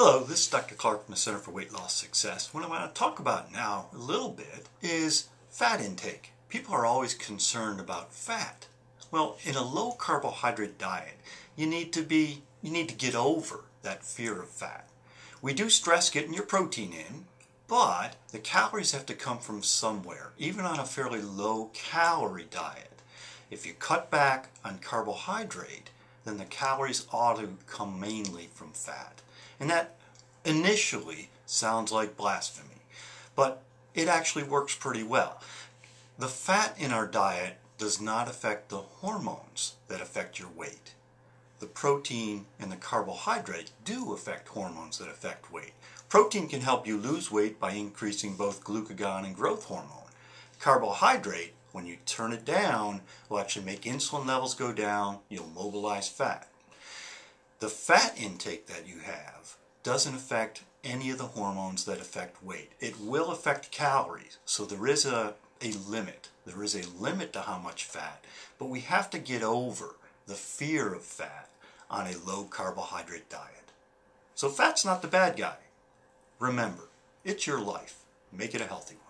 Hello, this is Dr. Clark from the Center for Weight Loss Success. What I want to talk about now a little bit is fat intake. People are always concerned about fat. Well, in a low carbohydrate diet, you need to be you need to get over that fear of fat. We do stress getting your protein in, but the calories have to come from somewhere, even on a fairly low calorie diet. If you cut back on carbohydrate, then the calories ought to come mainly from fat. And that initially sounds like blasphemy, but it actually works pretty well. The fat in our diet does not affect the hormones that affect your weight. The protein and the carbohydrate do affect hormones that affect weight. Protein can help you lose weight by increasing both glucagon and growth hormone. Carbohydrate when you turn it down, will actually make insulin levels go down, you'll mobilize fat. The fat intake that you have doesn't affect any of the hormones that affect weight. It will affect calories, so there is a, a limit. There is a limit to how much fat, but we have to get over the fear of fat on a low carbohydrate diet. So fat's not the bad guy. Remember, it's your life. Make it a healthy one.